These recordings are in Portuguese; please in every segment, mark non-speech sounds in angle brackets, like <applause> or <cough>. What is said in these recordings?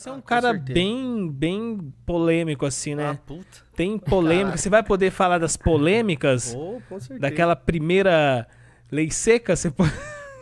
Você é um Ah, cara certeza. bem, bem polêmico, assim, Ah, né? puta. Tem polêmica. Caralho. Você vai poder falar das polêmicas? Oh, com certeza. daquela primeira lei seca? Você pode...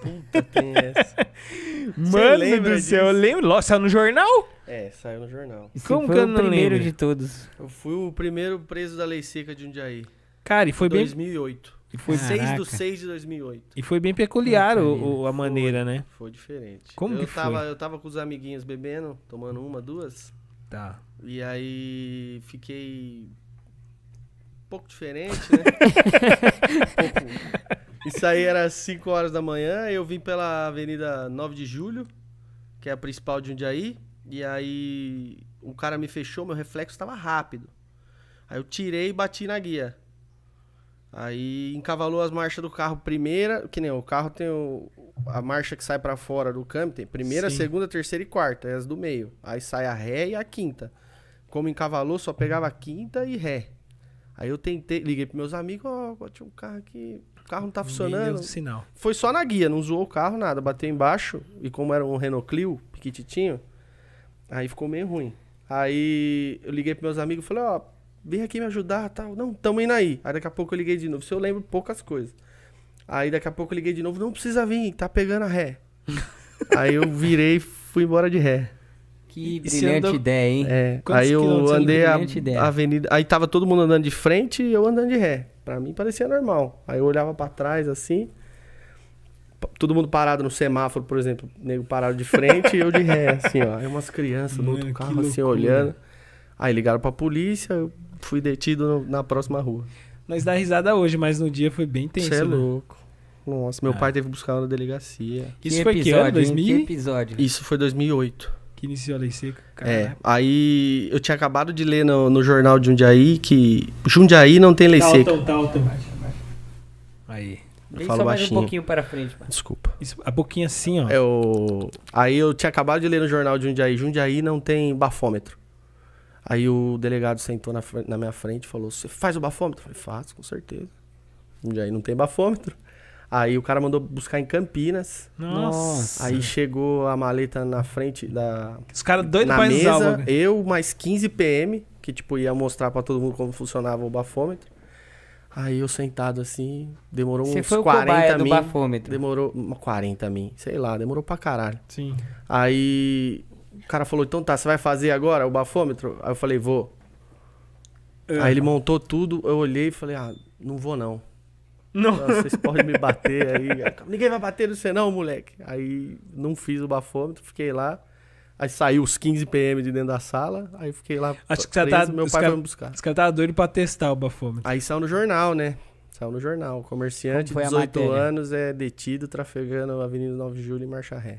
Puta, tem essa. <laughs> Mano lembra do céu, eu lembro. Nossa, saiu no jornal? É, saiu no jornal. Esse Como foi que eu o não primeiro lembro? de todos. Eu fui o primeiro preso da lei seca de Jundiaí. Cara, e foi bem, 2008. E foi, Caraca. 6 de 6 de 2008. e foi bem peculiar o- o- a maneira, né? Foi diferente. Como eu que tava, foi? Eu tava com os amiguinhos bebendo, tomando uma, duas. Tá. E aí fiquei um pouco diferente, né? Um <laughs> pouco. Isso aí era 5 horas da manhã, eu vim pela Avenida 9 de Julho, que é a principal de Jundiaí, e aí o cara me fechou, meu reflexo estava rápido. Aí eu tirei e bati na guia. Aí encavalou as marchas do carro primeira, que nem o carro tem o- a marcha que sai pra fora do câmbio, tem primeira, Sim. segunda, terceira e quarta, é as do meio. Aí sai a ré e a quinta. Como encavalou, só pegava a quinta e ré. Aí eu tentei, liguei pros meus amigos, ó, bati um carro aqui, o carro não tá funcionando. deu sinal. Foi só na guia, não zoou o carro, nada. Bateu embaixo, e como era um Renault Clio, piquititinho, aí ficou meio ruim. Aí eu liguei pros meus amigos e falei, ó, vem aqui me ajudar tal. Não, tamo indo aí. Aí daqui a pouco eu liguei de novo. Se eu lembro poucas coisas. Aí daqui a pouco eu liguei de novo, não precisa vir, tá pegando a ré. <laughs> aí eu virei e fui embora de ré. Que E brilhante andou- ideia, hein? É, Quantos aí eu andei a, ideia. avenida. Aí tava todo mundo andando de frente e eu andando de ré. Pra mim parecia normal. Aí eu olhava pra trás assim. Todo mundo parado no semáforo, por exemplo. Nego parado de frente e eu de ré, assim, ó. Aí umas crianças no outro carro, assim, loucura. olhando. Aí ligaram pra polícia, eu fui detido na próxima rua. Nós dá risada hoje, mas no dia foi bem tenso, Você é né? louco. Nossa, meu Ah. pai teve que buscar na delegacia. Isso foi que ano? hein? 2000? Que episódio? Isso foi 2008. Que iniciou a lei seca. É, aí eu tinha acabado de ler no, no jornal de Jundiaí que Jundiaí não tem lei Tá seca. alto, tá alto. Aí. Eu Vem falo só mais um baixinho. pouquinho para frente, mano. Desculpa. Isso, a boquinha assim, ó. Eu... Aí eu tinha acabado de ler no jornal de Jundiaí. Jundiaí não tem bafômetro. Aí o delegado sentou na, na minha frente e falou: Você faz o bafômetro? Eu falei: Faço, com certeza. Jundiaí não tem bafômetro. Aí o cara mandou buscar em Campinas. Nossa. Aí chegou a maleta na frente da. Os caras doidos na pra o mesa, eu mais 15 PM, que tipo ia mostrar pra todo mundo como funcionava o bafômetro. Aí eu sentado assim, demorou Você uns foi o 40 cobaia do min. bafômetro. Demorou uma 40 mil, sei lá, demorou pra caralho. Sim. Aí o cara falou: "Então tá, você vai fazer agora o bafômetro?" Aí eu falei: "Vou". Aí ele montou tudo, eu olhei e falei: "Ah, não vou não. Não. Vocês podem me bater aí. <laughs> Ninguém vai bater no você não, moleque. Aí não fiz o bafômetro, fiquei lá. Aí saiu os 15 PM de dentro da sala, aí fiquei lá. Acho que você tá- meu pai cara- me buscar. Os caras estavam doidos pra testar o bafômetro. Aí saiu no jornal, né? Saiu no jornal. Comerciante, Como foi a 18 matéria? anos, é detido trafegando a Avenida 9 de Julho em Marcha Ré.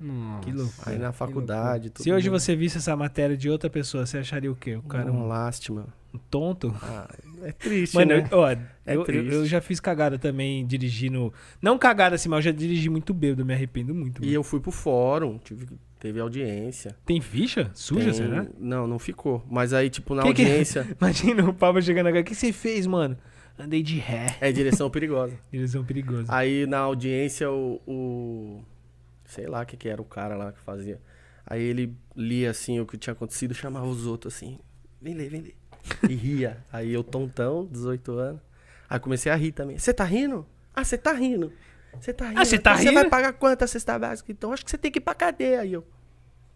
Nossa. Que loucura. Aí na faculdade, tudo. Se hoje você visse essa matéria de outra pessoa, você acharia o quê? O cara Uma um, lástima. um tonto? Ah, é triste, Mano, né? eu, ó, É eu, triste. eu já fiz cagada também dirigindo. Não cagada assim, mas eu já dirigi muito bêbado, me arrependo muito. E mano. eu fui pro fórum, tive, teve audiência. Tem ficha? Suja, Tem- será? Não, não ficou. Mas aí, tipo, na Que que- audiência. <laughs> Imagina o Pablo chegando agora. O que você fez, mano? Andei de ré. É direção perigosa. <laughs> Direção perigosa. Aí na audiência o. o- sei lá o que, que era o cara lá que fazia. Aí ele lia assim o que tinha acontecido, chamava os outros assim. Vem ler, vem ler. E ria. Aí eu tontão, 18 anos. Aí comecei a rir também. Você tá rindo? Ah, você tá rindo. Você tá rindo. Ah, você tá rindo? Você vai pagar quanto a cesta básica? Então acho que você tem que ir pra cadeia. Aí eu.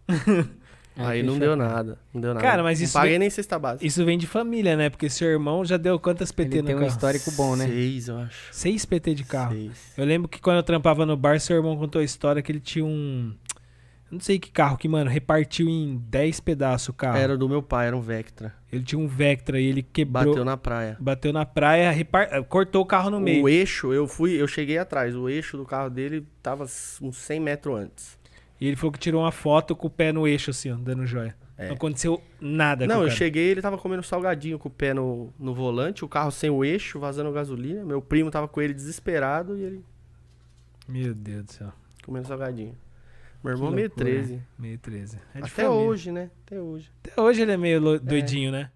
<laughs> Aí não deu nada. Não deu nada. Cara, mas não isso paguei vem- nem cesta básica. Isso vem de família, né? Porque seu irmão já deu quantas PT Ele no tem um carro? histórico bom, né? Seis, eu acho. Seis PT de carro. Seis. Eu lembro que quando eu trampava no bar, seu irmão contou a história que ele tinha um. Não sei que carro que, mano, repartiu em 10 pedaços o carro. Era do meu pai, era um Vectra. Ele tinha um Vectra e ele quebrou. Bateu na praia. Bateu na praia, repar- cortou o carro no meio. O eixo, eu fui, eu cheguei atrás. O eixo do carro dele tava uns 100 metros antes. E ele falou que tirou uma foto com o pé no eixo, assim, ó, dando joia. É. Não aconteceu nada com Não, eu cheguei, ele tava comendo salgadinho com o pé no, no volante, o carro sem o eixo, vazando gasolina. Meu primo tava com ele desesperado e ele Meu Deus do céu. comendo salgadinho. Meu irmão meio loucura. 13. Meio 13. É Até família. hoje, né? Até hoje. Até hoje ele é meio lo- doidinho, né?